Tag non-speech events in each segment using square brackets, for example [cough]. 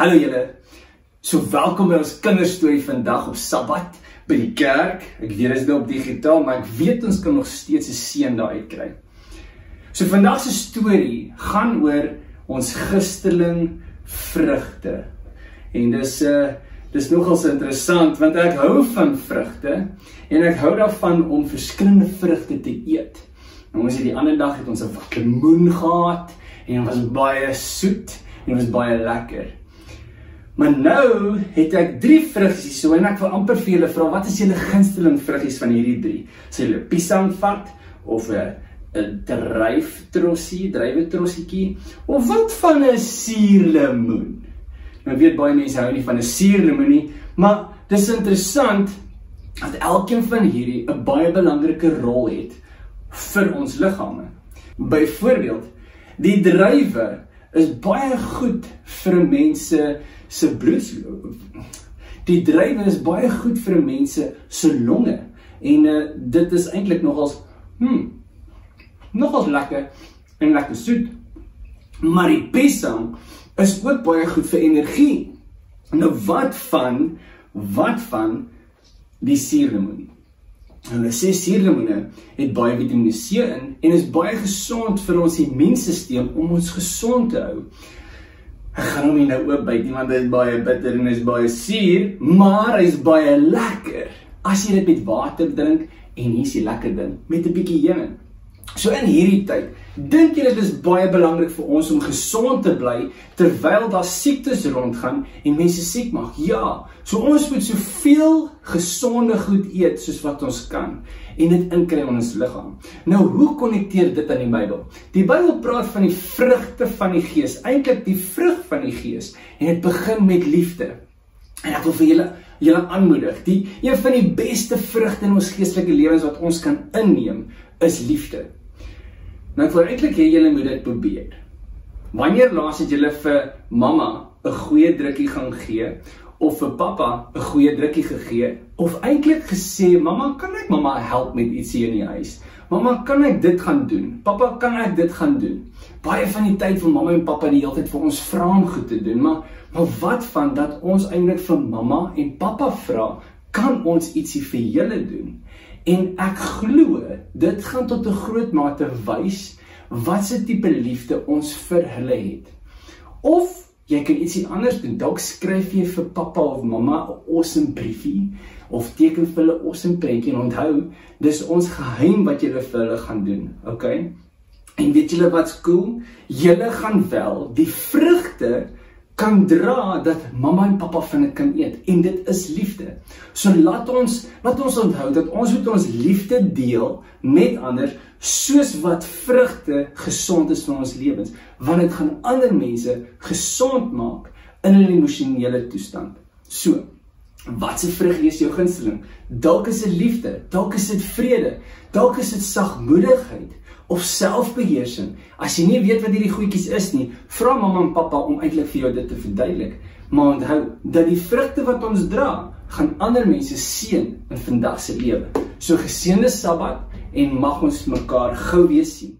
Hallo julle. So welkom by ons kinderstorie vandag op Sabbat by die kerk. Ek weet dit is nou op digitaal, maar ek weet ons kan nog steeds 'n seën daar uitkry. So vandag se storie gaan oor ons gisteling vrugte. En dis 'n uh, eh, dis nogals interessant want ek hou van vrugte en ek hou daarvan om verskillende vrugte te eet. Nou ons het die ander dag het ons 'n lemoen gehad en dit was baie soet en dit was baie lekker. Maar nou het ek drie vruggies so en ek wil amper vir julle vra wat is julle gunsteling vruggies van hierdie drie? Sê julle piesang vat of 'n 'n dryftrossie, drywetrossietjie of wat van 'n suurlemoen? Nou weet baie mense hou nie van 'n suurlemoen nie, maar dis interessant dat elkeen van hierdie 'n baie belangrike rol het vir ons liggame. Byvoorbeeld, die drywe is baie goed vir mense se bloed die drywe is baie goed vir mense se longe. En uh, dit is eintlik nogals hm nogals lekker en lekker soet. Maar die piesang is ook baie goed vir energie. Nou wat van wat van die suurlemoen? Hulle sê suurlemoene het baie Vitamiene C in en is baie gesond vir ons immuunstelsel om ons gesond te hou. Ek gaan hom nie nou oop byt nie want dit is baie bitter en is baie suur, maar hy is baie lekker. As jy dit met water drink en hier's die lekker ding met 'n bietjie heuning. So in hierdie tyd, dink jy dit is baie belangrik vir ons om gesond te bly terwyl daar siektes rondgaan en mense siek maak? Ja. So ons moet soveel gesonde goed eet soos wat ons kan en dit inkry in ons liggaam. Nou, hoe konnekteer dit aan die Bybel? Die Bybel praat van die vrugte van die Gees, eintlik die vrug van die Gees en dit begin met liefde. En ek wil vir julle julle aanmoedig, die een van die beste vrugte in ons geestelike lewens wat ons kan inneem, is liefde. Nou ek wil eintlik hê julle moet dit probeer. Wanneer laas het julle vir mamma 'n goeie drukkie gaan gee of vir pappa 'n goeie drukkie gegee of eintlik gesê mamma kan ek mamma help met ietsie in die huis? Mamma kan ek dit gaan doen? Pappa kan ek dit gaan doen? Baie van die tyd vir mamma en pappa die hele tyd vir ons vra om goed te doen, maar maar wat van dat ons eintlik vir mamma en pappa vra, kan ons ietsie vir julle doen? En ek glo dit gaan tot 'n groot mate wys wat se tipe liefde ons vir hulle het. Of jy kan ietsie anders doen. Dalk skryf jy vir pappa of mamma 'n awesome briefie of teken vir hulle 'n awesome prentjie en onthou, dis ons geheim wat jy vir hulle gaan doen, okay? En weet julle wat's cool? Julle gaan wel die vrugte kan dra dat mamma en pappa van dit kan eet en dit is liefde. So laat ons laat ons onthou dat ons moet ons liefde deel met ander soos wat vrugte gesond is vir ons lewens want dit gaan ander mense gesond maak in hulle emosionele toestand. So Wat se vrug is jou gunsteling? Dalk is dit liefde, dalk is dit vrede, dalk is dit sagmoedigheid, of selfbeheersing. As jy nie weet wat hierdie goedjies is nie, vra mamma en pappa om eintlik vir jou dit te verduidelik. Maar onthou dat die vrugte wat ons dra, gaan ander mense seën in vandag se lewe. So geseënde Sabbat en mag ons mekaar gou weer sien.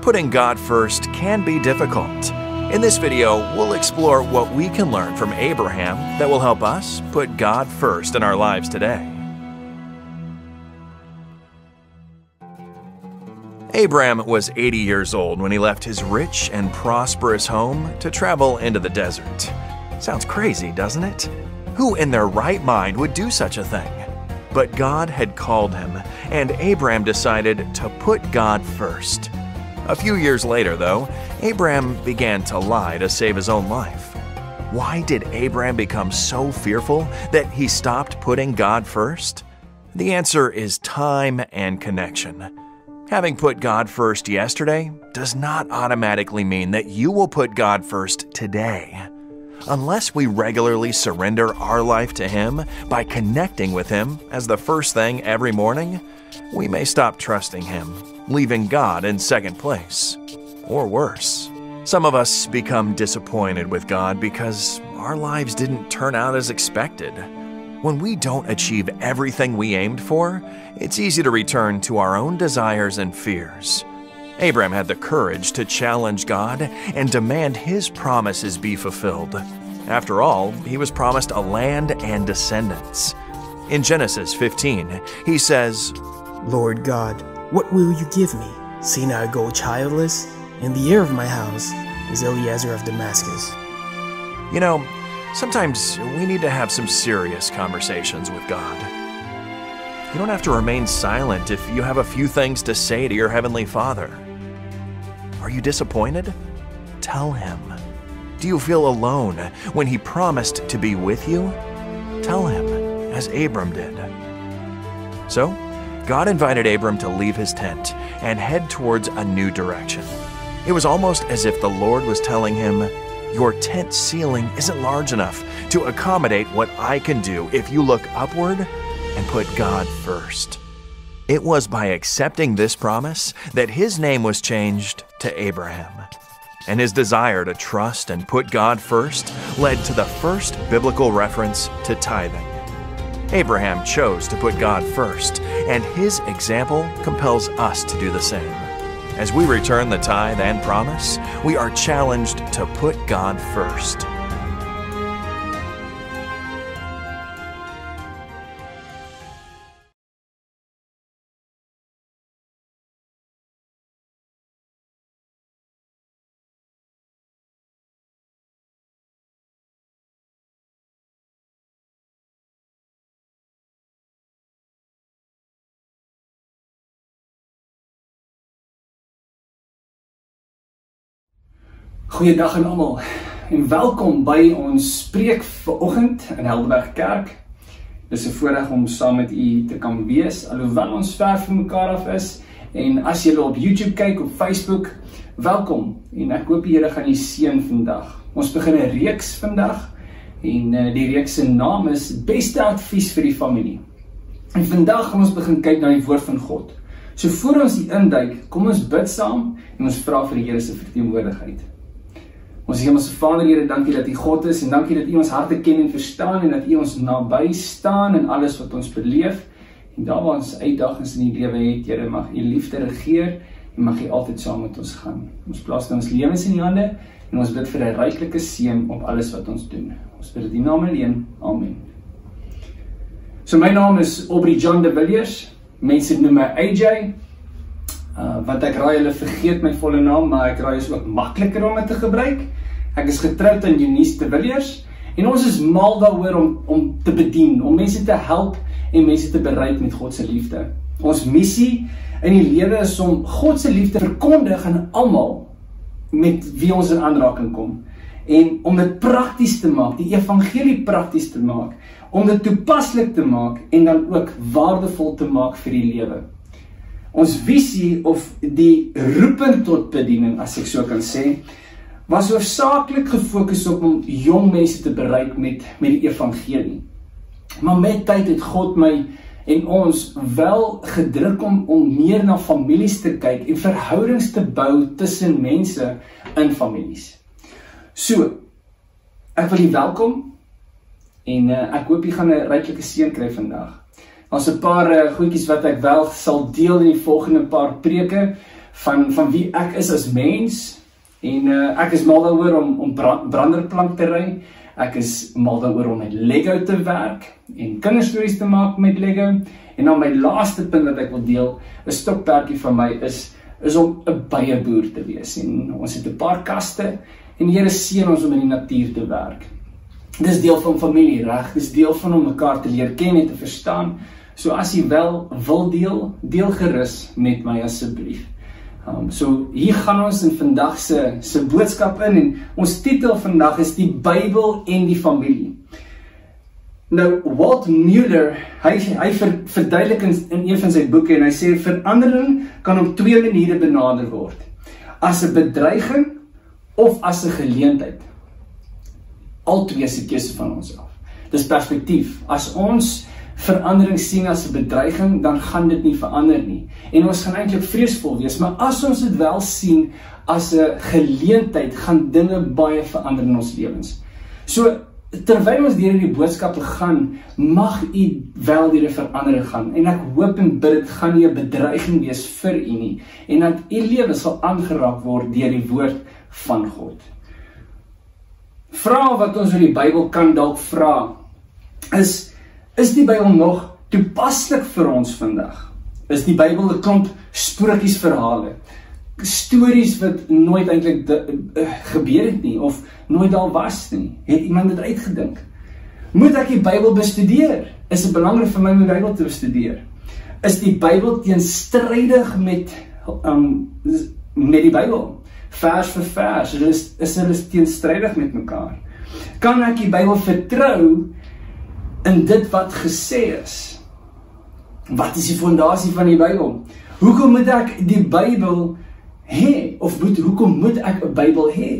Putting God first can be difficult. In this video, we'll explore what we can learn from Abraham that will help us put God first in our lives today. Abram was 80 years old when he left his rich and prosperous home to travel into the desert. Sounds crazy, doesn't it? Who in their right mind would do such a thing? But God had called him, and Abram decided to put God first. A few years later, though, Abram began to lie to save his own life. Why did Abram become so fearful that he stopped putting God first? The answer is time and connection. Having put God first yesterday does not automatically mean that you will put God first today. Unless we regularly surrender our life to Him by connecting with Him as the first thing every morning, we may stop trusting Him, leaving God in second place. Or worse. Some of us become disappointed with God because our lives didn't turn out as expected. When we don't achieve everything we aimed for, it's easy to return to our own desires and fears. Abraham had the courage to challenge God and demand his promises be fulfilled. After all, he was promised a land and descendants. In Genesis 15, he says, Lord God, what will you give me, seeing I go childless? And the heir of my house is Eliezer of Damascus. You know, sometimes we need to have some serious conversations with God. You don't have to remain silent if you have a few things to say to your Heavenly Father. Are you disappointed? Tell Him. Do you feel alone when He promised to be with you? Tell Him, as Abram did. So, God invited Abram to leave his tent and head towards a new direction. It was almost as if the Lord was telling him, Your tent ceiling isn't large enough to accommodate what I can do if you look upward and put God first. It was by accepting this promise that his name was changed to Abraham. And his desire to trust and put God first led to the first biblical reference to tithing. Abraham chose to put God first, and his example compels us to do the same. As we return the tithe and promise, we are challenged to put God first. Goeiedag aan almal en welkom by ons preek vir oggend in Helderberg Kerk. Dis 'n voorreg om saam met u te kan wees alhoewel ons ver van mekaar af is en as jy op YouTube kyk of Facebook, welkom en ek hoop die Here gaan u seën vandag. Ons begin 'n reeks vandag en uh, die reeks se naam is Beste advies vir die familie. En vandag gaan ons begin kyk na die woord van God. So voor ons hier induik, kom ons bid saam en ons vra vir die Here se verteenwoordigheid. Ons Hemelse Vader, Here, dankie dat U God is en dankie dat U ons harte ken en verstaan en dat U ons naby staan in alles wat ons beleef. En daar waar ons uitdagings in die lewe het, Here, mag U liefde regeer en mag U altyd saam met ons gaan. Ons plaas ons lewens in U hande en ons bid vir 'n ryklike seën op alles wat ons doen. Ons bid dit in U naam alleen. Amen. So my naam is Aubrey John de Villiers. Mense noem my AJ. Uh wat ek raai hulle vergeet my volle naam, maar ek raai is ook makliker om dit te gebruik. Ek is getroud aan Eunice de Villiers en ons is mal daaroor om om te bedien, om mense te help en mense te bereik met God se liefde. Ons missie in die lewe is om God se liefde verkondig aan almal met wie ons in aanraking kom en om dit prakties te maak, die evangelie prakties te maak, om dit toepaslik te maak en dan ook waardevol te maak vir die lewe. Ons visie of die roeping tot bediening, as ek so kan sê, was hoofsaaklik gefokus op om jong mense te bereik met met die evangelie. Maar met tyd het God my en ons wel gedruk om om meer na families te kyk en verhoudings te bou tussen mense in families. So, ek wil julle welkom en uh, ek hoop jy gaan 'n ryklike seën kry vandag. Ons 'n paar uh, goedjies wat ek wel sal deel in die volgende paar preke van van wie ek is as mens en uh, ek is mal daaroor om om branderplank te ry. Ek is mal daaroor om met Lego te werk en kinderstories te maak met Lego. En dan my laaste punt wat ek wil deel, 'n stokperdjie van my is is om 'n baie boer te wees. En ons het 'n paar kaste en die Here seën ons om in die natuur te werk. Dis deel van familie, reg? Dis deel van om mekaar te leer ken en te verstaan. So as jy wel wil deel, deel gerus met my asseblief. Um, so hier gaan ons in vandag se se boodskap in en ons titel vandag is die Bybel en die familie. Nou Walt Mueller, hy hy ver, verduidelik in, in een van sy boeke en hy sê verandering kan op twee maniere benader word. As 'n bedreiging of as 'n geleentheid. Albei se keuse van ons af. Dis perspektief. As ons verandering sien as 'n bedreiging, dan gaan dit nie verander nie. En ons gaan eintlik vreesvol wees, maar as ons dit wel sien as 'n geleentheid, gaan dinge baie verander in ons lewens. So terwyl ons deur hierdie boodskappe gaan, mag u wel deur 'n verandering gaan en ek hoop en bid dit gaan nie 'n bedreiging wees vir u nie en dat u lewe sal aangeraak word deur die woord van God. vrae wat ons oor die Bybel kan dalk vra is is die Bybel nog toepaslik vir ons vandag? Is die Bybel 'n klomp sprokiesverhale? Stories wat nooit eintlik uh, gebeur het nie of nooit daar was nie. Het iemand dit uitgedink? Moet ek die Bybel bestudeer? Is dit belangrik vir my om die Bybel te bestudeer? Is die Bybel teenstrydig met um met die Bybel? vers vir vers. Is is hulle teenstrydig met mekaar. Kan ek die Bybel vertrou in dit wat gesê is? Wat is die fondasie van die Bybel? Hoekom moet ek die Bybel hê of moet hoekom moet ek 'n Bybel hê?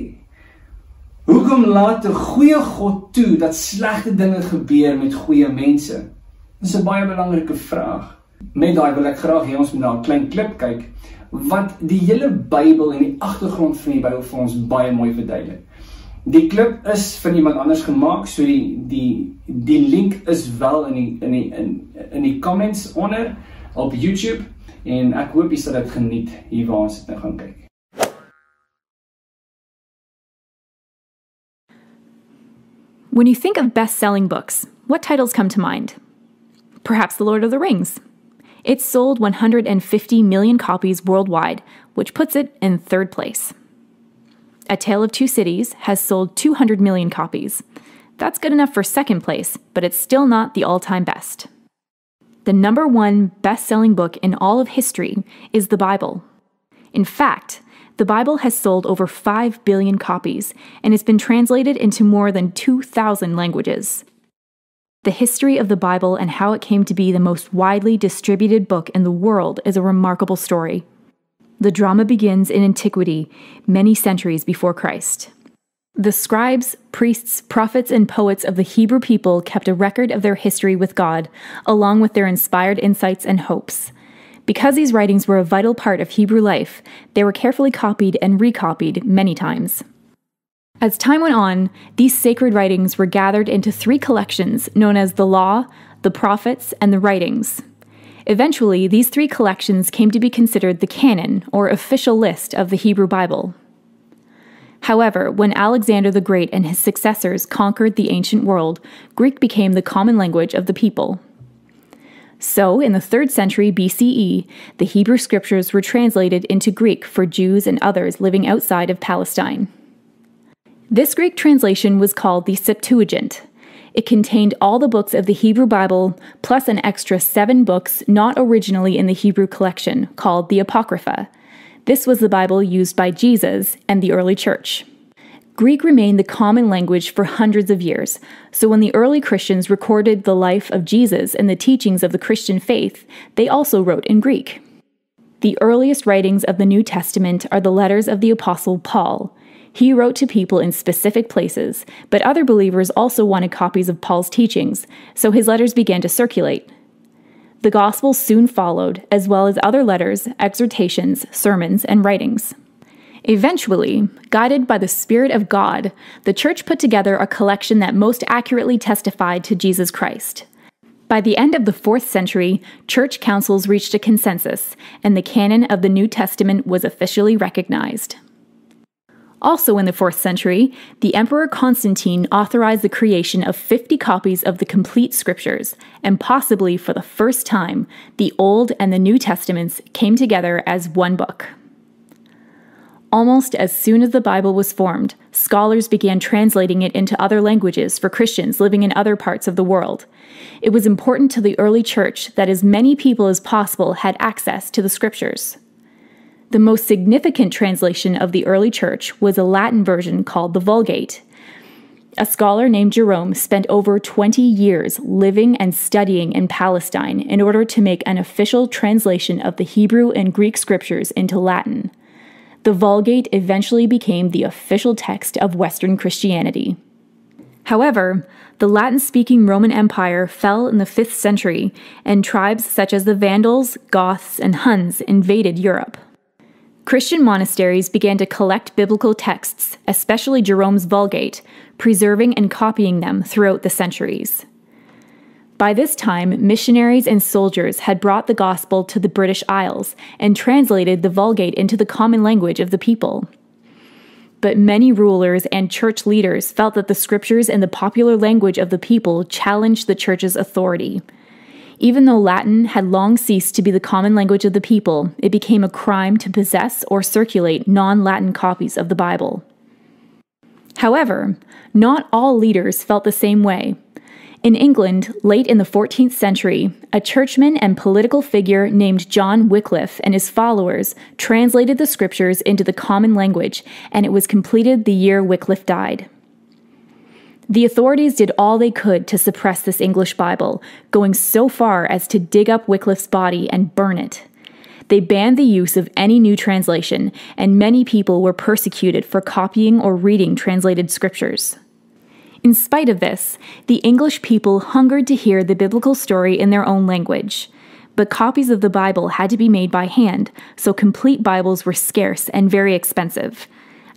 Hoekom laat 'n goeie God toe dat slegte dinge gebeur met goeie mense? Dis 'n baie belangrike vraag. Met daai wil ek graag hê ons moet na 'n klein klip kyk wat die hele Bybel en die agtergrond van die Bybel vir ons baie mooi verduidelik. Die klip is van iemand anders gemaak, so die die die link is wel in die in die in in die comments onder op YouTube en ek hoop jy sal dit geniet hier waar ons dit nou gaan kyk. When you think of best-selling books, what titles come to mind? Perhaps The Lord of the Rings, It sold 150 million copies worldwide, which puts it in third place. A Tale of Two Cities has sold 200 million copies. That's good enough for second place, but it's still not the all time best. The number one best selling book in all of history is the Bible. In fact, the Bible has sold over 5 billion copies and has been translated into more than 2,000 languages. The history of the Bible and how it came to be the most widely distributed book in the world is a remarkable story. The drama begins in antiquity, many centuries before Christ. The scribes, priests, prophets, and poets of the Hebrew people kept a record of their history with God, along with their inspired insights and hopes. Because these writings were a vital part of Hebrew life, they were carefully copied and recopied many times. As time went on, these sacred writings were gathered into three collections known as the Law, the Prophets, and the Writings. Eventually, these three collections came to be considered the canon, or official list, of the Hebrew Bible. However, when Alexander the Great and his successors conquered the ancient world, Greek became the common language of the people. So, in the 3rd century BCE, the Hebrew scriptures were translated into Greek for Jews and others living outside of Palestine. This Greek translation was called the Septuagint. It contained all the books of the Hebrew Bible, plus an extra seven books not originally in the Hebrew collection, called the Apocrypha. This was the Bible used by Jesus and the early church. Greek remained the common language for hundreds of years, so when the early Christians recorded the life of Jesus and the teachings of the Christian faith, they also wrote in Greek. The earliest writings of the New Testament are the letters of the Apostle Paul. He wrote to people in specific places, but other believers also wanted copies of Paul's teachings, so his letters began to circulate. The Gospels soon followed, as well as other letters, exhortations, sermons, and writings. Eventually, guided by the Spirit of God, the Church put together a collection that most accurately testified to Jesus Christ. By the end of the 4th century, church councils reached a consensus, and the canon of the New Testament was officially recognized. Also in the 4th century, the Emperor Constantine authorized the creation of 50 copies of the complete scriptures, and possibly for the first time, the Old and the New Testaments came together as one book. Almost as soon as the Bible was formed, scholars began translating it into other languages for Christians living in other parts of the world. It was important to the early church that as many people as possible had access to the scriptures. The most significant translation of the early church was a Latin version called the Vulgate. A scholar named Jerome spent over 20 years living and studying in Palestine in order to make an official translation of the Hebrew and Greek scriptures into Latin. The Vulgate eventually became the official text of Western Christianity. However, the Latin speaking Roman Empire fell in the 5th century, and tribes such as the Vandals, Goths, and Huns invaded Europe. Christian monasteries began to collect biblical texts, especially Jerome's Vulgate, preserving and copying them throughout the centuries. By this time, missionaries and soldiers had brought the gospel to the British Isles and translated the Vulgate into the common language of the people. but many rulers and church leaders felt that the scriptures in the popular language of the people challenged the church's authority. Even though Latin had long ceased to be the common language of the people, it became a crime to possess or circulate non Latin copies of the Bible. However, not all leaders felt the same way. In England, late in the 14th century, a churchman and political figure named John Wycliffe and his followers translated the scriptures into the common language, and it was completed the year Wycliffe died. The authorities did all they could to suppress this English Bible, going so far as to dig up Wycliffe's body and burn it. They banned the use of any new translation, and many people were persecuted for copying or reading translated scriptures. In spite of this, the English people hungered to hear the biblical story in their own language. But copies of the Bible had to be made by hand, so complete Bibles were scarce and very expensive,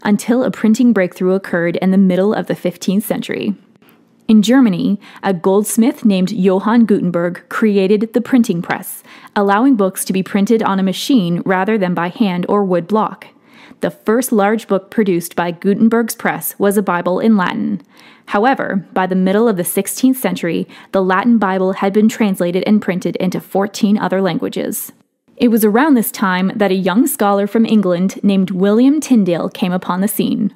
until a printing breakthrough occurred in the middle of the 15th century. In Germany, a goldsmith named Johann Gutenberg created the printing press, allowing books to be printed on a machine rather than by hand or wood block. The first large book produced by Gutenberg's press was a Bible in Latin. However, by the middle of the 16th century, the Latin Bible had been translated and printed into 14 other languages. It was around this time that a young scholar from England named William Tyndale came upon the scene.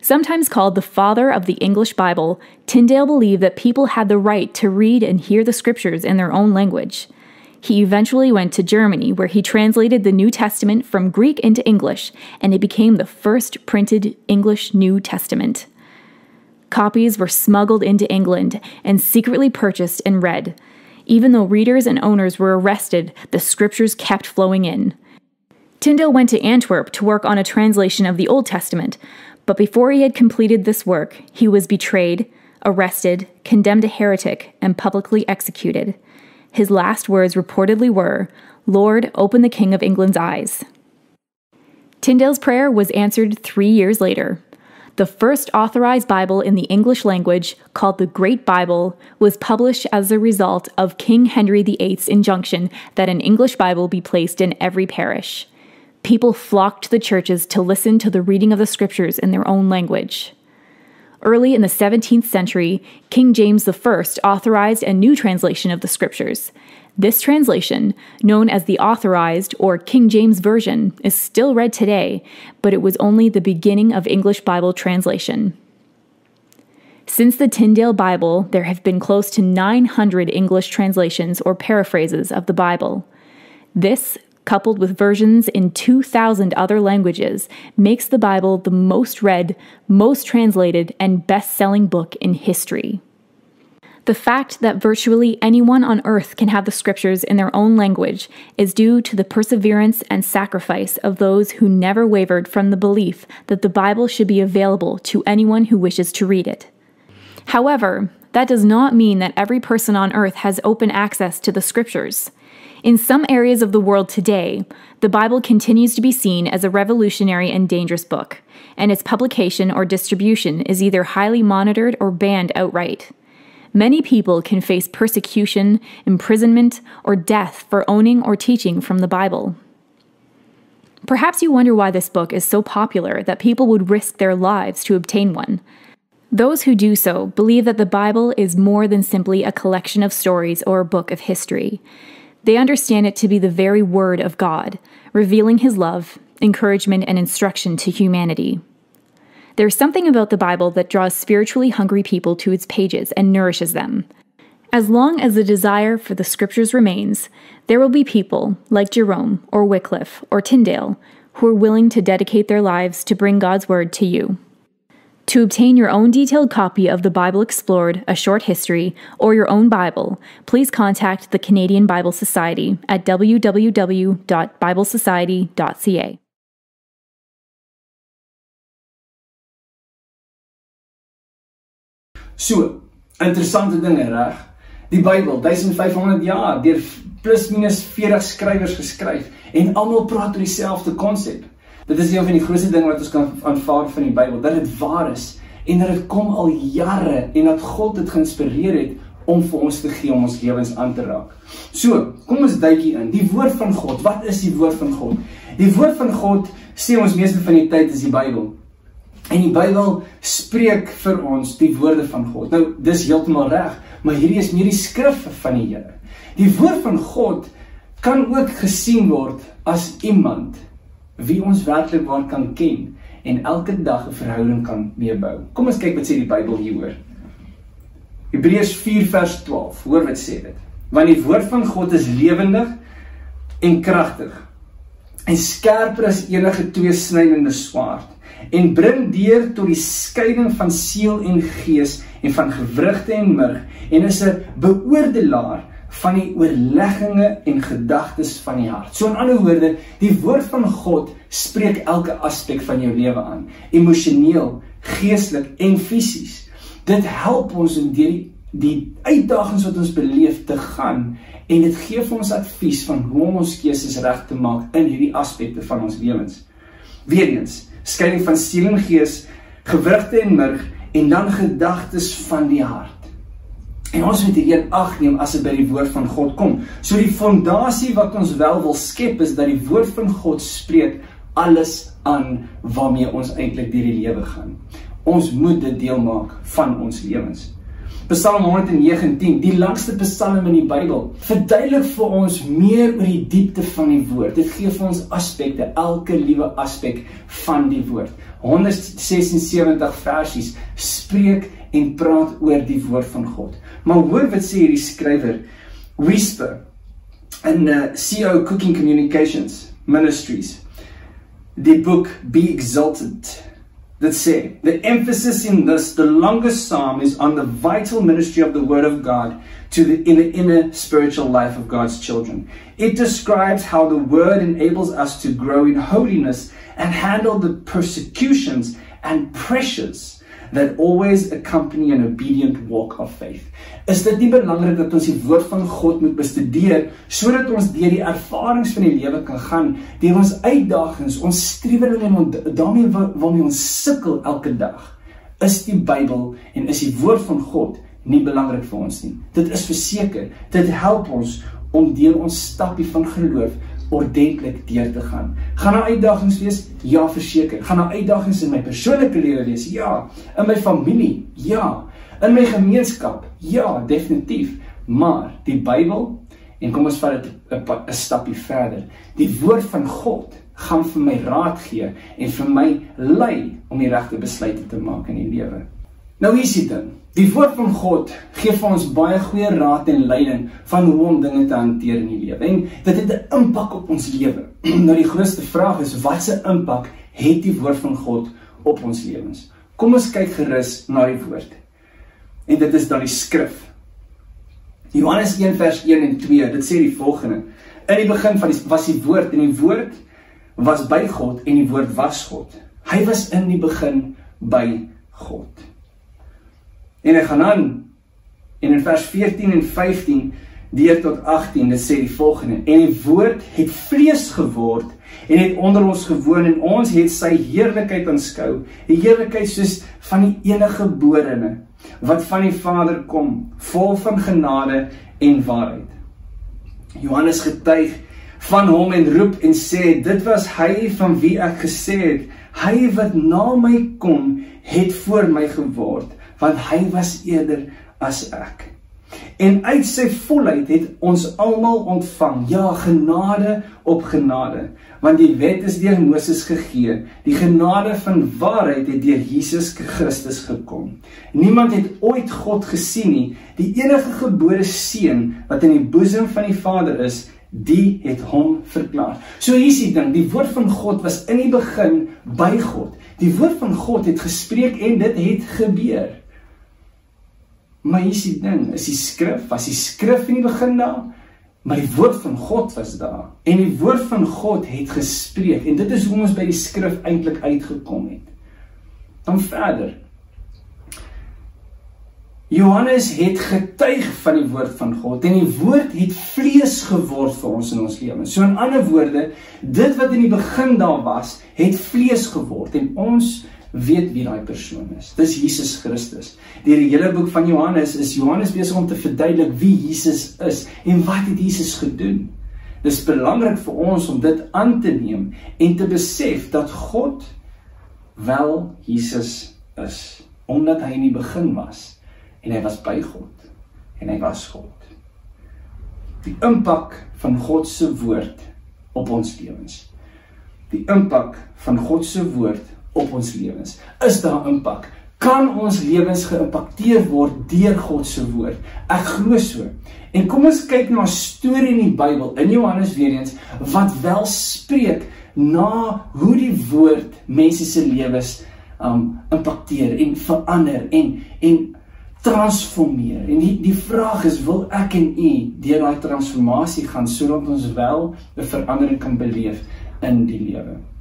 Sometimes called the father of the English Bible, Tyndale believed that people had the right to read and hear the scriptures in their own language. He eventually went to Germany, where he translated the New Testament from Greek into English, and it became the first printed English New Testament. Copies were smuggled into England and secretly purchased and read. Even though readers and owners were arrested, the scriptures kept flowing in. Tyndale went to Antwerp to work on a translation of the Old Testament, but before he had completed this work, he was betrayed, arrested, condemned a heretic, and publicly executed. His last words reportedly were, Lord, open the King of England's eyes. Tyndale's prayer was answered three years later. The first authorized Bible in the English language, called the Great Bible, was published as a result of King Henry VIII's injunction that an English Bible be placed in every parish. People flocked to the churches to listen to the reading of the scriptures in their own language. Early in the 17th century, King James I authorized a new translation of the scriptures. This translation, known as the Authorized or King James Version, is still read today, but it was only the beginning of English Bible translation. Since the Tyndale Bible, there have been close to 900 English translations or paraphrases of the Bible. This, coupled with versions in 2,000 other languages, makes the Bible the most read, most translated, and best selling book in history. The fact that virtually anyone on earth can have the scriptures in their own language is due to the perseverance and sacrifice of those who never wavered from the belief that the Bible should be available to anyone who wishes to read it. However, that does not mean that every person on earth has open access to the scriptures. In some areas of the world today, the Bible continues to be seen as a revolutionary and dangerous book, and its publication or distribution is either highly monitored or banned outright. Many people can face persecution, imprisonment, or death for owning or teaching from the Bible. Perhaps you wonder why this book is so popular that people would risk their lives to obtain one. Those who do so believe that the Bible is more than simply a collection of stories or a book of history. They understand it to be the very Word of God, revealing His love, encouragement, and instruction to humanity. There's something about the Bible that draws spiritually hungry people to its pages and nourishes them. As long as the desire for the scriptures remains, there will be people, like Jerome or Wycliffe or Tyndale, who are willing to dedicate their lives to bring God's word to you. To obtain your own detailed copy of the Bible Explored, A Short History, or your own Bible, please contact the Canadian Bible Society at www.biblesociety.ca. So, interessante dinge, reg? Die Bybel, 1500 jaar deur plus minus 40 skrywers geskryf en almal praat oor dieselfde konsep. Dit is een van die grootste dinge wat ons kan aanvaar van die Bybel, dat dit waar is en dat dit kom al jare en dat God dit geïnspireer het om vir ons te gee om ons lewens aan te raak. So, kom ons duikie in. Die woord van God. Wat is die woord van God? Die woord van God sê ons meeste van die tyd is die Bybel. En die Bybel spreek vir ons die woorde van God. Nou, dis heeltemal reg, maar hierdie is nie die skrif van die Here. Die woord van God kan ook gesien word as iemand wie ons werklik waar kan ken en elke dag 'n verhouding kan meebou. Kom ons kyk wat sê die Bybel hieroor. Hebreërs 4 vers 12. Hoor wat sê dit. Want die woord van God is lewendig en kragtig en skerper as enige tweesnydende swaard en bring deur tot die skeiding van siel en gees en van gewrigte en murg en is 'n beoordelaar van die oorlegginge en gedagtes van die hart. So in ander woorde, die woord van God spreek elke aspek van jou lewe aan, emosioneel, geestelik en fisies. Dit help ons in die die uitdagings wat ons beleef te gaan en dit gee vir ons advies van hoe om ons keuses reg te maak in hierdie aspekte van ons lewens. Weereens, skeiding van siel en gees, gewrigte en murg en dan gedagtes van die hart. En ons moet hierdie ag neem as dit by die woord van God kom. So die fondasie wat ons wel wil skep is dat die woord van God spreek alles aan waarmee ons eintlik deur die lewe gaan. Ons moet dit deel maak van ons lewens. Psalm 119, die langste psalm in die Bybel, verduidelik vir ons meer oor die diepte van die woord. Dit gee vir ons aspekte, elke liewe aspek van die woord. 176 versies spreek en praat oor die woord van God. Maar hoor wat sê hierdie skrywer Whisper in uh, CO Cooking Communications Ministries. Die boek Be Exalted that say the emphasis in this, the longest psalm, is on the vital ministry of the Word of God to the inner, inner spiritual life of God's children. It describes how the Word enables us to grow in holiness and handle the persecutions and pressures that always accompany an obedient walk of faith. Is dit nie belangrik dat ons die woord van God moet bestudeer sodat ons deur die ervarings van die lewe kan gaan, deur ons uitdagings, ons strewelinge en daarmee waarmee ons sukkel elke dag? Is die Bybel en is die woord van God nie belangrik vir ons nie? Dit is verseker, dit help ons om deur ons stappie van geloof ordentlik deur te gaan. Gaan daar uitdagings wees? Ja, verseker. Gaan daar uitdagings in my persoonlike lewe wees? Ja. In my familie? Ja. In my gemeenskap? Ja, definitief. Maar die Bybel en kom ons vat dit 'n stappie verder. Die woord van God gaan vir my raad gee en vir my lei om die regte besluite te maak in die lewe. Nou hier sit dit. Die woord van God gee vir ons baie goeie raad en leiding van hoe om dinge te hanteer in die lewe. En dit het 'n impak op ons lewe. [clears throat] nou die grootste vraag is watse impak het die woord van God op ons lewens? Kom ons kyk gerus na die woord. En dit is dan die skrif. Johannes 1 vers 1 en 2, dit sê die volgende: In die begin van die was die woord en die woord was by God en die woord was God. Hy was in die begin by God. En hy gaan aan en in vers 14 en 15 deur tot 18 dit sê die volgende en die woord het vlees geword en het onder ons gewoon en ons het sy heerlikheid aanskou. 'n heerlikheid soos van die enige geborene wat van die Vader kom vol van genade en waarheid. Johannes getuig van hom en roep en sê dit was hy van wie ek gesê het hy wat na my kom het voor my geword want hy was eerder as ek. En uit sy volheid het ons almal ontvang, ja, genade op genade, want die wet is deur Moses gegee, die genade van waarheid het deur Jesus Christus gekom. Niemand het ooit God gesien nie, die enige gebore seun wat in die boesem van die Vader is, die het hom verklaar. So hier is die ding, die woord van God was in die begin by God. Die woord van God het gespreek en dit het gebeur. Maar hier is die ding, is die skrif, was die skrif in die begin daar, maar die woord van God was daar. En die woord van God het gespreek en dit is hoe ons by die skrif eintlik uitgekom het. Dan verder. Johannes het getuig van die woord van God en die woord het vlees geword vir ons in ons lewens. So in ander woorde, dit wat in die begin daar was, het vlees geword en ons weet wie daai persoon is. Dis Jesus Christus. Deur die hele boek van Johannes is Johannes besig om te verduidelik wie Jesus is en wat het Jesus gedoen. Dis belangrik vir ons om dit aan te neem en te besef dat God Wel, Jesus is omdat hy in die begin was en hy was by God en hy was God. Die impak van God se woord op ons lewens. Die impak van God se woord op ons lewens. Is daar impak? Kan ons lewens geïmpakteer word deur God se woord? Ek glo so. En kom ons kyk na 'n storie in die Bybel in Johannes weer eens wat wel spreek na hoe die woord mense se lewens um impakteer en verander en en transformeer. En die die vraag is wil ek en u deur daai transformasie gaan sodat ons wel 'n verandering kan beleef in die lewe.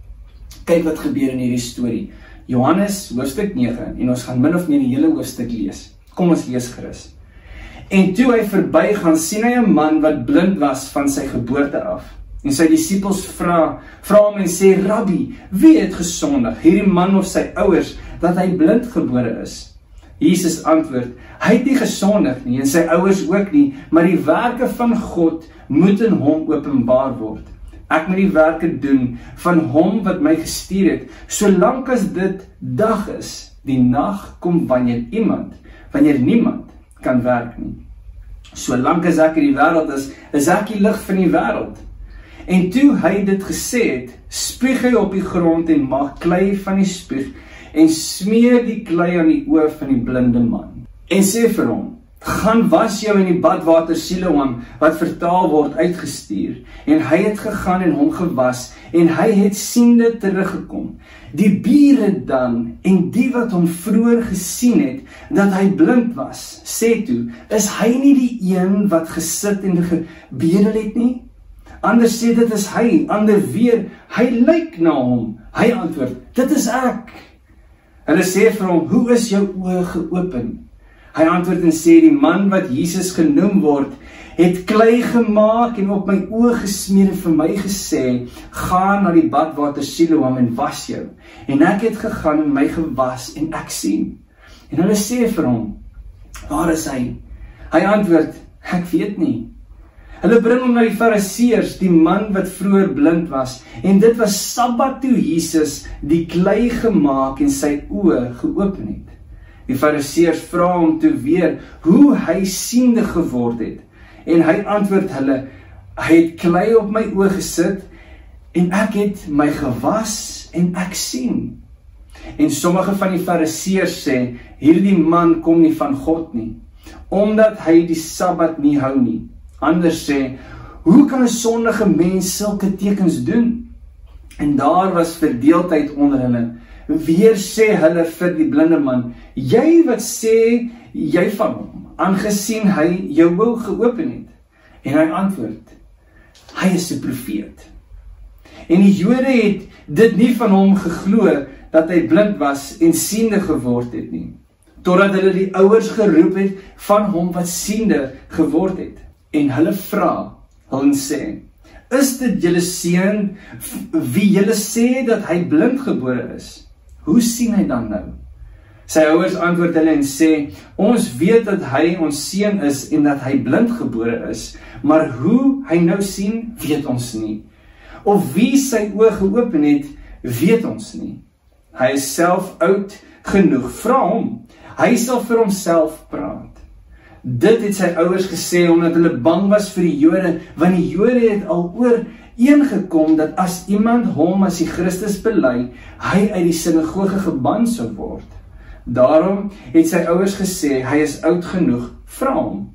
Kyk wat gebeur in hierdie storie. Johannes hoofstuk 9 en ons gaan min of meer die hele hoofstuk lees. Kom ons lees gerus. En toe hy verby gaan, sien hy 'n man wat blind was van sy geboorte af. En sy disippels vra, vra hom en sê: "Rabbi, wie het gesondig, hierdie man of sy ouers, dat hy blind gebore is?" Jesus antwoord: "Hy het nie gesondig nie en sy ouers ook nie, maar die werke van God moet in hom openbaar word." Ek moet die werke doen van hom wat my gestuur het, solank as dit dag is. Die nag kom wanneer iemand, wanneer niemand kan werk nie. Solank as ek in die wêreld is, is ek die lig van die wêreld. En toe hy dit gesê het, spuug hy op die grond en maak klei van die spuug en smeer die klei aan die oë van die blinde man. En sê vir hom: gaan was jou in die badwater Siloam wat vertaal word uitgestuur. En hy het gegaan en hom gewas en hy het siende teruggekom. Die bure dan en die wat hom vroeër gesien het dat hy blind was sê toe is hy nie die een wat gesit en gebedel het nie? Ander sê dit is hy ander weer hy lyk na hom. Hy antwoord dit is ek. Hulle sê vir hom hoe is jou oë geopen Hy antwoord en sê die man wat Jesus genoem word, het klei gemaak en op my oë gesmeer en vir my gesê: "Gaan na die badwater Siloam en was jou." En ek het gegaan en my gewas en ek sien. En hulle sê vir hom: "Waar is hy?" Hy antwoord: "Ek weet nie." Hulle bring hom na die Fariseërs, die man wat vroeër blind was, en dit was Sabbat toe Jesus die klei gemaak en sy oë geopen het. Die Fariseërs vra hom toe weer hoe hy siende geword het. En hy antwoord hulle: Hy het klei op my oë gesit en ek het my gewas en ek sien. En sommige van die Fariseërs sê: Hierdie man kom nie van God nie, omdat hy die Sabbat nie hou nie. Ander sê: Hoe kan 'n sondige mens sulke tekens doen? En daar was verdeeldheid onder hulle weer sê hulle vir die blinde man jy wat sê jy van hom aangesien hy jou wil geopen het. En hy antwoord hy is 'n profeet. En die Jode het dit nie van hom geglo dat hy blind was en siende geword het nie totdat hulle die ouers geroep het van hom wat siende geword het. En hulle vra hulle sê is dit julle seun wie julle sê dat hy blind gebore is Hoe sien hy dan nou? Sy ouers antwoord hulle en sê: "Ons weet dat hy ons seun is en dat hy blind gebore is, maar hoe hy nou sien, weet ons nie. Of wie sy oë geopen het, weet ons nie. Hy is self oud genoeg. Vra hom. Hy sal vir homself praat." Dit het sy ouers gesê omdat hulle bang was vir die Jode, want die Jode het al oor eengekom dat as iemand hom as die Christus bely, hy uit die sinagoge geban sou word. Daarom het sy ouers gesê hy is oud genoeg, vra hom.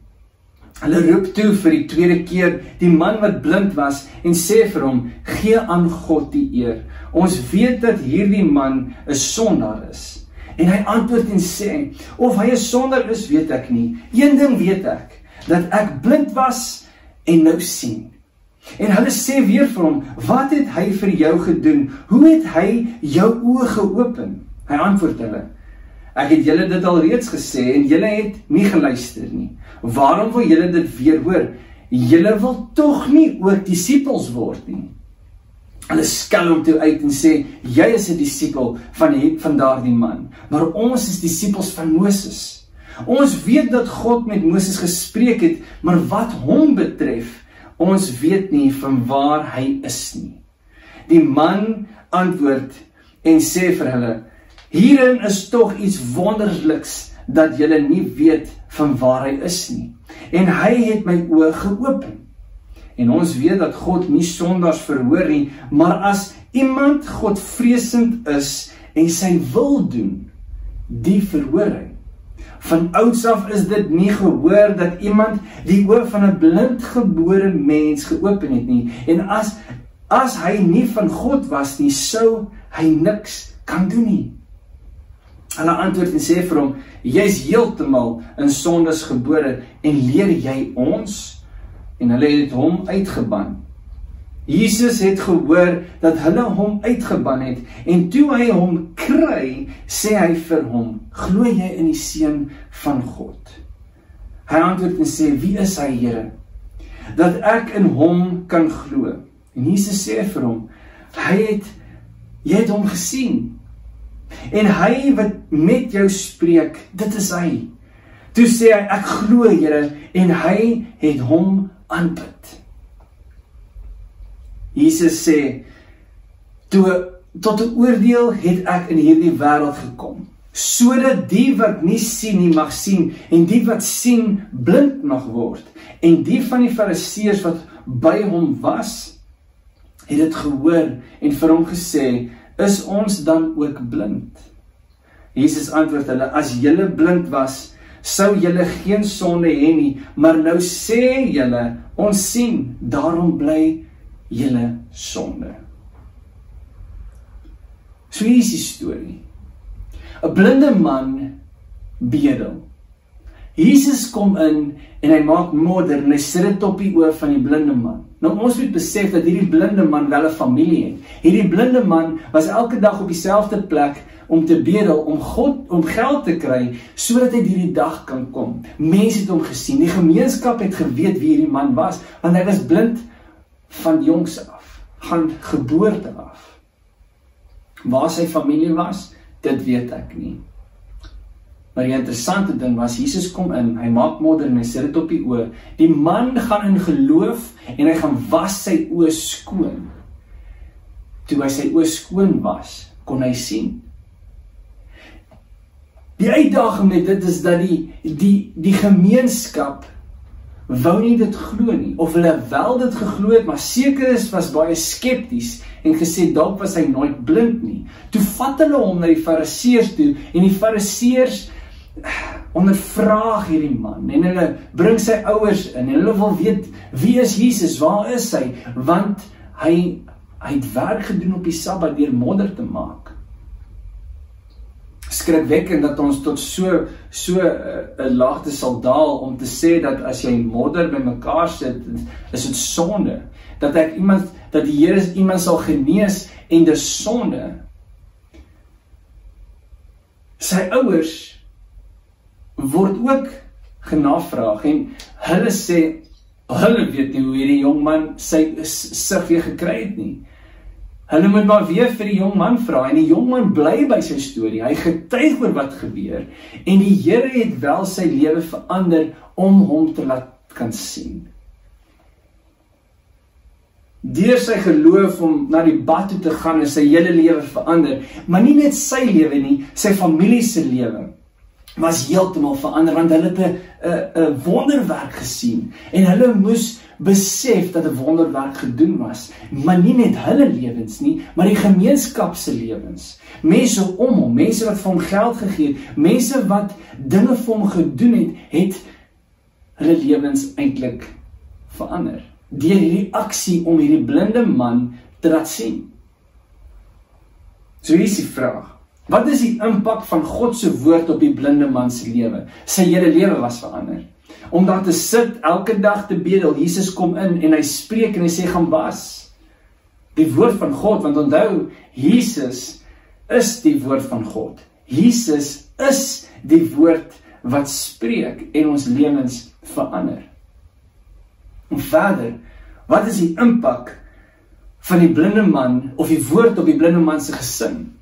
Hulle roep toe vir die tweede keer die man wat blind was en sê vir hom: "Gee aan God die eer. Ons weet dat hierdie man 'n sondaar is." En hy antwoord en sê: "Of hy 'n sondaar is, weet ek nie. Een ding weet ek, dat ek blind was en nou sien." En hulle sê weer vir hom: "Wat het hy vir jou gedoen? Hoe het hy jou oë geopen?" Hy antwoord hulle: "Ek het julle dit al reeds gesê en julle het nie geluister nie. Waarom wil julle dit weer hoor? Julle wil tog nie ook disippels word nie." Hulle skel hom toe uit en sê: "Jy is 'n disipel van die, van daardie man, maar ons is disippels van Moses. Ons weet dat God met Moses gespreek het, maar wat hom betref, Ons weet nie van waar hy is nie. Die man antwoord en sê vir hulle: Hierin is tog iets wonderliks dat julle nie weet van waar hy is nie. En hy het my oë geopen. En ons weet dat God nie sondaars verhoor nie, maar as iemand Godvreesend is en sy wil doen, die verhoor hy. Van ouds af is dit nie gehoor dat iemand die oë van 'n blindgebore mens geopen het nie. En as as hy nie van God was nie, sou hy niks kan doen nie. Hulle antwoord en sê vir hom: "Jy's heeltemal in sondes gebore en leer jy ons?" en hulle het hom uitgeban. Jesus het gehoor dat hulle hom uitgeban het en toe hy hom kry, sê hy vir hom: "Glo jy in die seun van God?" Hy antwoord en sê: "Wie is hy, Here? Dat ek in hom kan glo." En Jesus sê vir hom: "Hy het jy het hom gesien. En hy wat met jou spreek, dit is hy." Toe sê hy: "Ek glo, Here," en hy het hom aanbid. Jesus sê toe tot 'n oordeel het ek in hierdie wêreld gekom. Sodat die wat nie sien nie mag sien en die wat sien blind mag word. En die van die fariseërs wat by hom was het dit gehoor en vir hom gesê is ons dan ook blind? Jesus antwoord hulle as julle blind was sou julle geen sonde hê nie, maar nou sê julle, ons sien, daarom bly julle sonde. So is die storie. 'n Blinde man bedel. Jesus kom in en hy maak modder en hy sit dit op die oë van die blinde man. Nou ons moet besef dat hierdie blinde man wel 'n familie het. Hierdie blinde man was elke dag op dieselfde plek om te bedel om God om geld te kry sodat hy hierdie dag kan kom. Mense het hom gesien. Die gemeenskap het geweet wie hierdie man was want hy was blind van jongs af, van geboorte af. Waar sy familie was, dit weet ek nie. Maar die interessante ding was Jesus kom in, hy maak modder en hy sit dit op die oë. Die man gaan in geloof en hy gaan was sy oë skoon. Toe hy sy oë skoon was, kon hy sien. Die uitdaging met dit is dat die die die gemeenskap wou nie dit glo nie of hulle wel dit geglo het maar seker is was baie skepties en gesê dalk was hy nooit blind nie. Toe vat hulle hom na die fariseërs toe en die fariseërs [sighs] ondervraag hierdie man en hulle bring sy ouers in en hulle wil weet wie is Jesus? Waar is hy? Want hy hy het werk gedoen op die Sabbat deur modder te maak skrikwekkend dat ons tot so so eh, 'n uh, laagte sal daal om te sê dat as jy modder bymekaar sit is dit sonde. Dat ek iemand dat die Here iemand sal genees en dis sonde. Sy ouers word ook genavraag en hulle sê hulle weet nie hoe hierdie jong man sy sig weer gekry het nie Hulle moet maar weer vir die jong man vra en die jong man bly by sy storie. Hy getuig oor wat gebeur en die Here het wel sy lewe verander om hom te laat kan sien. Deur sy geloof om na die bad toe te gaan en sy hele lewe verander, maar nie net sy lewe nie, sy familie se lewe was heeltemal verander want hulle het 'n 'n wonderwerk gesien en hulle moes besef dat 'n wonderwerk gedoen was, maar nie net hulle lewens nie, maar die gemeenskap se lewens. Mense om hom, mense wat vir hom geld gegee het, mense wat dinge vir hom gedoen het, het hulle lewens eintlik verander deur hierdie aksie om hierdie blinde man te laat sien. So hier is die vraag: Wat is die impak van God se woord op die blinde man se lewe? Sy hele lewe was verander om daar te sit elke dag te bedel. Jesus kom in en hy spreek en hy sê gaan was. Die woord van God, want onthou, Jesus is die woord van God. Jesus is die woord wat spreek en ons lewens verander. En verder, wat is die impak van die blinde man of die woord op die blinde man se gesin?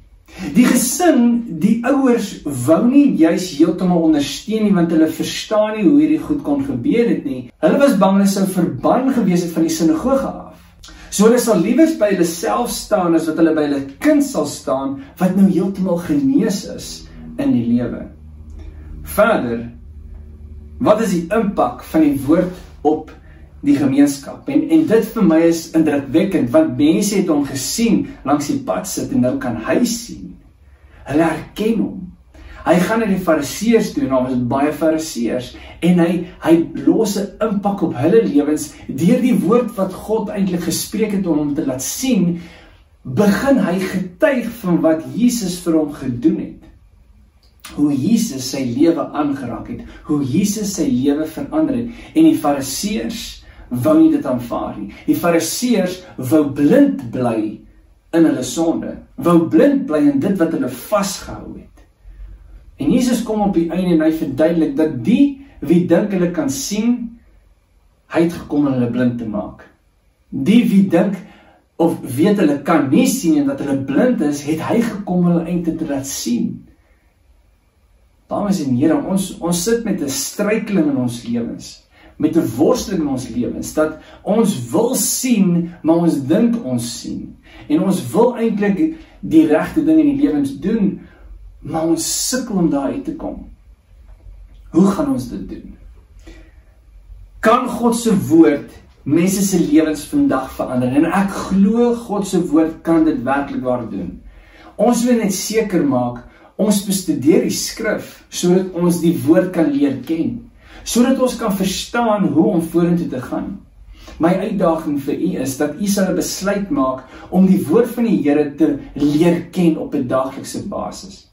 Die gesin, die ouers wou nie juis heeltemal ondersteun nie want hulle verstaan nie hoe hierdie goed kon gebeur het nie. Hulle was bang hulle sou verban gewees het van die sinagoge af. So hulle sal liewers by hulle self staan as wat hulle by hulle kind sal staan wat nou heeltemal genees is in die lewe. Verder, wat is die impak van die woord op die gemeenskap? En en dit vir my is indrukwekkend want mense het hom gesien langs die pad sit en nou kan hy sien. Hulle herken hom. Hy gaan na die fariseërs toe en daar was baie fariseërs en hy hy los 'n impak op hulle lewens deur die woord wat God eintlik gespreek het om hom te laat sien begin hy getuig van wat Jesus vir hom gedoen het hoe Jesus sy lewe aangeraak het hoe Jesus sy lewe verander het en die fariseërs wou nie dit aanvaar nie die fariseërs wou blind bly in hulle sonde wou blind bly in dit wat hulle vasgehou het En Jesus kom op die einde en hy verduidelik dat die wie dink hulle kan sien, hy het gekom om hulle blind te maak. Die wie dink of weet hulle kan nie sien en dat hulle blind is, het hy gekom om hulle eintlik te laat sien. Dames en here, ons ons sit met 'n struikeling in ons lewens, met 'n worsteling in ons lewens dat ons wil sien, maar ons dink ons sien. En ons wil eintlik die regte ding in die lewens doen, maar ons sukkel om daar uit te kom. Hoe gaan ons dit doen? Kan God se woord mense se lewens vandag verander? En ek glo God se woord kan dit werklik waar doen. Ons wil net seker maak ons bestudeer die skrif sodat ons die woord kan leer ken, sodat ons kan verstaan hoe om vorentoe te gaan. My uitdaging vir u is dat u sal 'n besluit maak om die woord van die Here te leer ken op 'n daaglikse basis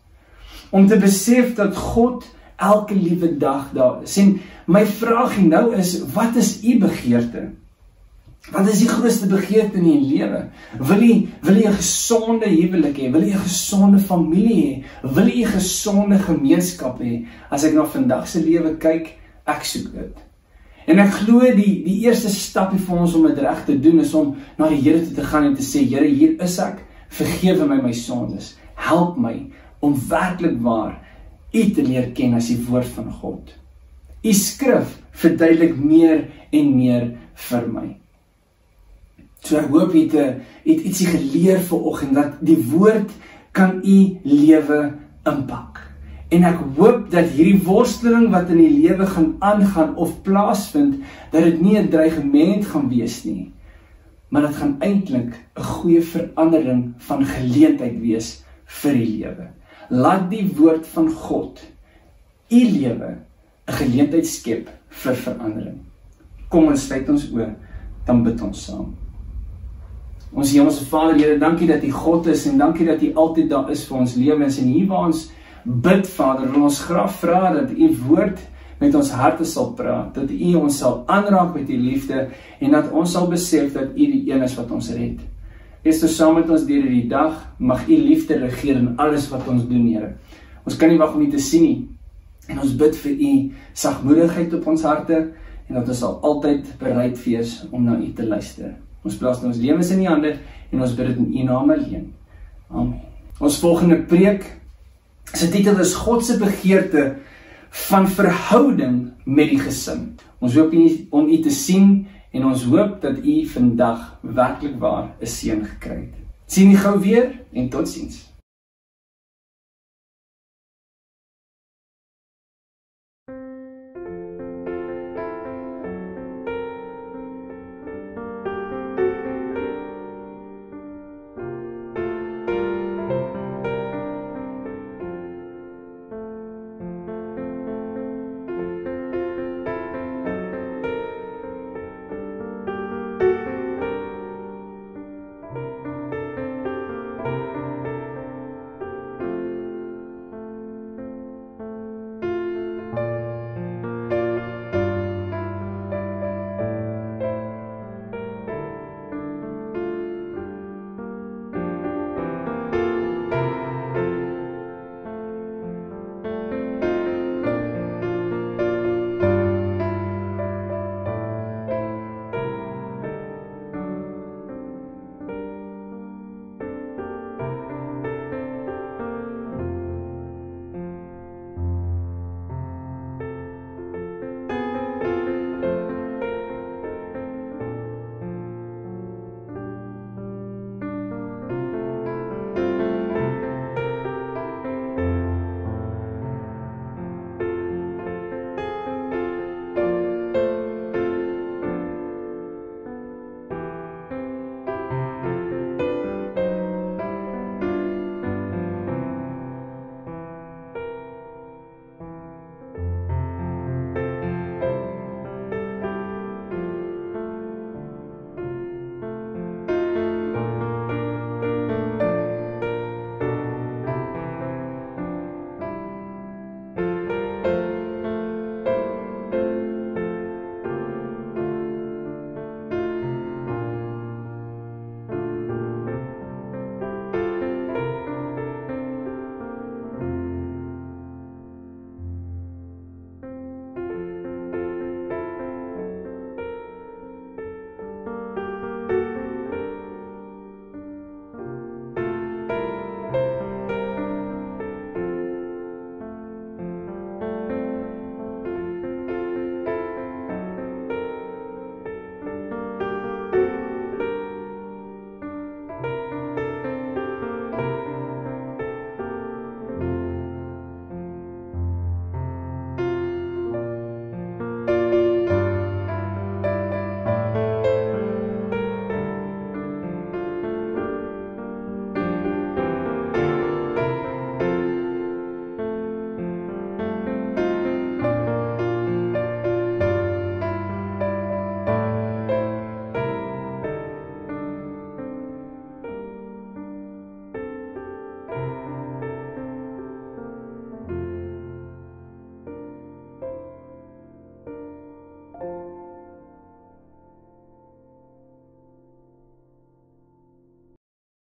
om te besef dat God elke liewe dag daar is. En my vraag nou is, wat is u begeerte? Wat is die grootste begeerte in u lewe? Wil u wil u 'n gesonde huwelik hê? Wil u 'n gesonde familie hê? Wil u 'n gesonde gemeenskap hê? As ek na vandag se lewe kyk, ek soek dit. En ek glo die die eerste stapie vir ons om dit reg te doen is om na die Here toe te gaan en te sê Here, hier is ek. Vergewe my my sondes. Help my om werklik waar U te leer ken as die woord van God. U skrif verduidelik meer en meer vir my. So ek hoop jy het ietsie geleer vanoggend dat die woord kan u lewe impak. En ek hoop dat hierdie worsteling wat in die lewe gaan aangaan of plaasvind, dat dit nie 'n dreigement gaan wees nie, maar dit gaan eintlik 'n goeie verandering van geleentheid wees vir die lewe laat die woord van God u lewe 'n geleentheid skep vir verandering. Kom ons sluit ons oë, dan bid ons saam. Ons Hemelse Vader, Here, dankie dat U God is en dankie dat U altyd daar is vir ons lewens en hier waar ons bid, Vader, en ons graag vra dat U woord met ons harte sal praat, dat U ons sal aanraak met U liefde en dat ons sal besef dat U die een is wat ons red. Wees so saam met ons deur hierdie dag. Mag U liefde regeer in alles wat ons doen, Here. Ons kan nie wag om U te sien nie. En ons bid vir U sagmoedigheid op ons harte en dat ons sal altyd bereid wees om na U te luister. Ons plaas ons lewens in U hande en ons bid dit in U naam alleen. Amen. Ons volgende preek se titel is God se begeerte van verhouding met die gesin. Ons hoop om U te sien en ons hoop dat u vandag werklik waar 'n seën gekry het. Sien u gou weer en totsiens.